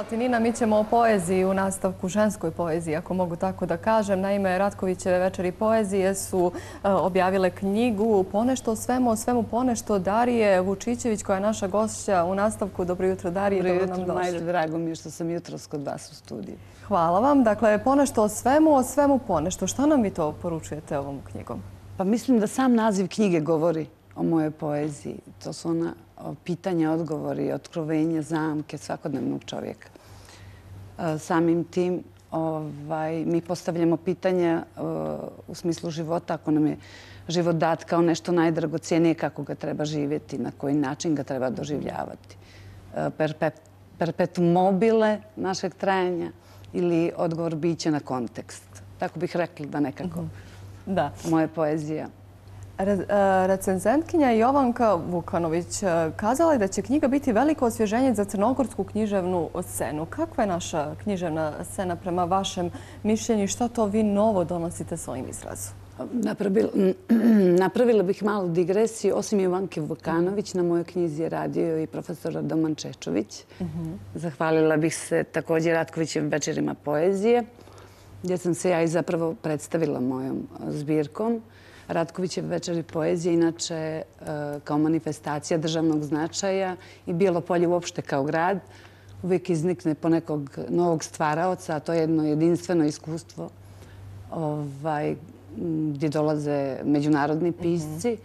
Hvala ti Nina. Mi ćemo o poeziji u nastavku ženskoj poeziji, ako mogu tako da kažem. Naime, Ratkovićeve večeri poezije su e, objavile knjigu Ponešto o svemu, o svemu ponešto Darije Vučićević, koja je naša gošća u nastavku. Dobro jutro, Darije. Dobro jutro, Majde. Drago mi je što sam jutro kod vas u studiju. Hvala vam. Dakle, Ponešto o svemu, o svemu ponešto. Šta nam vi to poručujete ovom knjigom? Pa mislim da sam naziv knjige govori o mojoj poeziji. To su ona pitanja, odgovori, otkrovenja, zamke svakodnevnog čovjeka. E, samim tim ovaj, mi postavljamo pitanja e, u smislu života, ako nam je život dat kao nešto najdragocijenije, kako ga treba živjeti, na koji način ga treba doživljavati. E, perpetuum mobile našeg trajanja ili odgovor biće na kontekst. Tako bih rekla da nekako moja poezija recenzentkinja Jovanka Vukanović e, kazala je da će knjiga biti veliko osvježenje za crnogorsku književnu scenu. Kakva je naša književna scena prema vašem mišljenju i što to vi novo donosite svojim izrazom? Napravila bih malu digresiju. Osim Jovanke Vukanović, na mojoj knjizi je radio i profesor Radoman Čečović. Mhm. Zahvalila bih se također Ratkovićem večerima poezije, gdje sam se ja i zapravo predstavila mojom zbirkom. Ratkovićev večeri poezije, inače e, kao manifestacija državnog značaja i Bijelo polje uopšte kao grad, uvijek iznikne po nekog novog stvaraoca, a to je jedno jedinstveno iskustvo ovaj, gdje dolaze međunarodni pisci.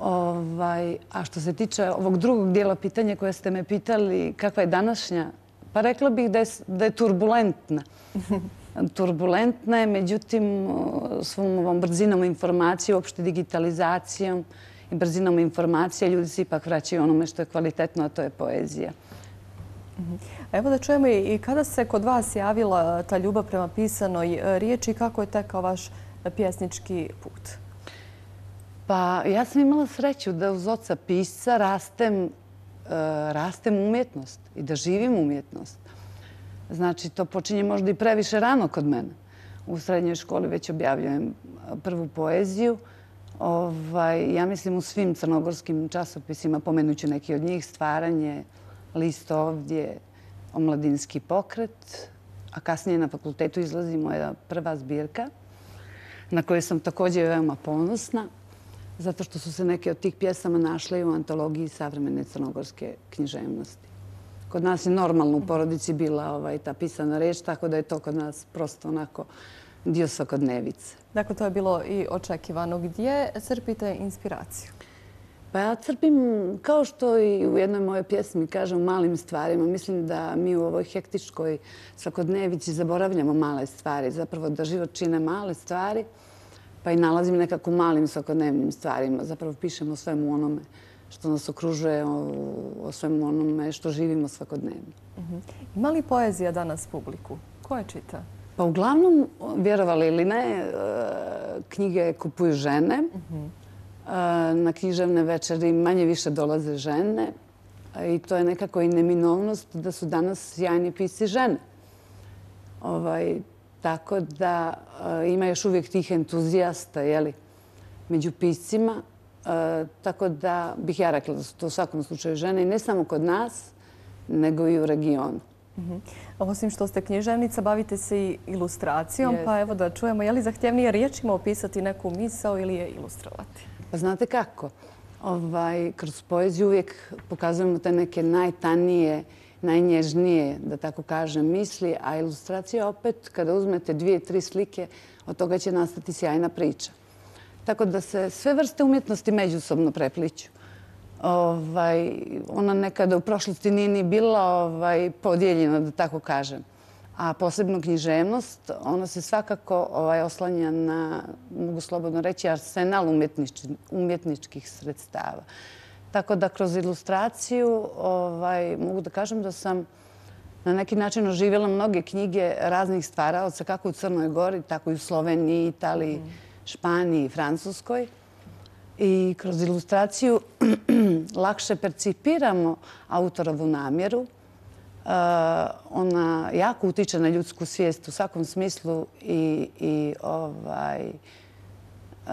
Ovaj, a što se tiče ovog drugog dijela pitanja koje ste me pitali, kakva je današnja, pa rekla bih da je turbulentna turbulentna je, međutim, svom ovom brzinom informacije, uopšte digitalizacijom i brzinom informacije, ljudi se ipak vraćaju onome što je kvalitetno, a to je poezija. Mhm. Evo da čujemo i kada se kod vas javila ta ljubav prema pisanoj e, riječi, kako je tekao vaš pjesnički put? Pa ja sam imala sreću da uz oca pisca rastem e, rastem umjetnost i da živim umjetnost. Znači, to počinje možda i previše rano kod mene. U srednjoj školi već objavljujem prvu poeziju. Ovaj, ja mislim u svim crnogorskim časopisima, pomenuću neki od njih, stvaranje, list ovdje, omladinski pokret, a kasnije na fakultetu izlazi moja prva zbirka, na kojoj sam također veoma ponosna, zato što su se neke od tih pjesama našle u antologiji savremene crnogorske književnosti kod nas je normalno u porodici bila ovaj, ta pisana reč, tako da je to kod nas prosto onako dio svakodnevice. Dakle, to je bilo i očekivano. Gdje crpite inspiraciju? Pa ja crpim, kao što i u jednoj moje pjesmi kažem, malim stvarima. Mislim da mi u ovoj hektičkoj svakodnevici zaboravljamo male stvari. Zapravo da život čine male stvari, pa i nalazim nekako malim svakodnevnim stvarima. Zapravo pišemo svemu onome što nas okružuje o svemu onome što živimo svakodnevno. Mhm. Ima li poezija danas publiku? Ko je čita? Pa uglavnom, vjerovali ili ne, e, knjige kupuju žene. Mhm. E, na književne večeri manje više dolaze žene. I to je nekako i neminovnost da su danas sjajni pisci žene. Ovaj, tako da e, ima još uvijek tih entuzijasta među piscima. E, tako da bih ja rekla da su to u svakom slučaju žene i ne samo kod nas, nego i u regionu. Mhm. Osim što ste književnica, bavite se i ilustracijom, pa evo da čujemo, je li zahtjevnije riječima opisati neku misao ili je ilustrovati? Pa znate kako? Ovaj, kroz poeziju uvijek pokazujemo te neke najtanije, najnježnije, da tako kažem, misli, a ilustracija opet, kada uzmete dvije, tri slike, od toga će nastati sjajna priča. Tako da se sve vrste umjetnosti međusobno prepliću. Ovaj, ona nekada u prošlosti nije ni bila ovaj, podijeljena, da tako kažem. A posebno književnost, ona se svakako ovaj, oslanja na, mogu slobodno reći, arsenal umjetničkih sredstava. Tako da kroz ilustraciju ovaj, mogu da kažem da sam na neki način oživjela mnoge knjige raznih stvaraoca, kako u Crnoj Gori, tako i u Sloveniji, Italiji, mm. Španiji i Francuskoj. I kroz ilustraciju lakše percipiramo autorovu namjeru. Uh, ona jako utiče na ljudsku svijest u svakom smislu i ovaj, uh,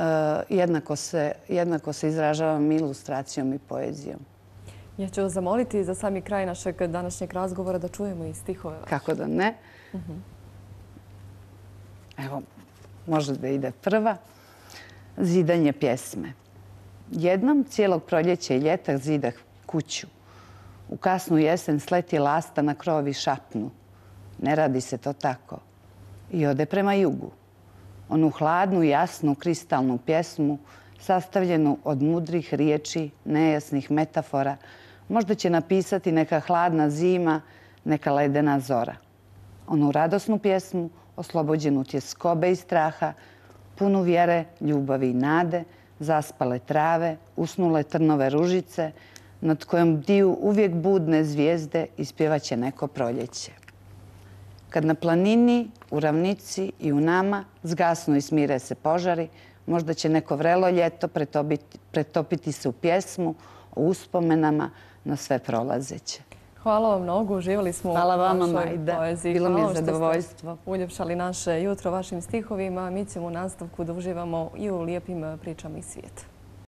jednako se izražavam ilustracijom i poezijom. Ja ću vas zamoliti za sami kraj našeg današnjeg razgovora da čujemo i stihove. Kako da ne? Evo, može da ide prva. Zidanje pjesme. Jednom cijelog proljeća i ljeta zidah kuću. U kasnu jesen sleti lasta na krovi šapnu. Ne radi se to tako. I ode prema jugu. Onu hladnu, jasnu, kristalnu pjesmu sastavljenu od mudrih riječi, nejasnih metafora, možda će napisati neka hladna zima, neka ledena zora. Onu radosnu pjesmu, oslobođen utjeskobe i straha, punu vjere, ljubavi i nade, zaspale trave, usnule trnove ružice, nad kojom diju uvijek budne zvijezde ispjevaće neko proljeće. Kad na planini, u ravnici i u nama zgasnu i smire se požari, možda će neko vrelo ljeto pretopiti se u pjesmu o uspomenama na sve prolazeće. Hvala vam mnogo. Uživali smo u vašoj poeziji. Bilo mi je zadovoljstvo. Uljepšali naše jutro vašim stihovima. Mi ćemo u nastavku da uživamo i u lijepim pričama iz svijeta.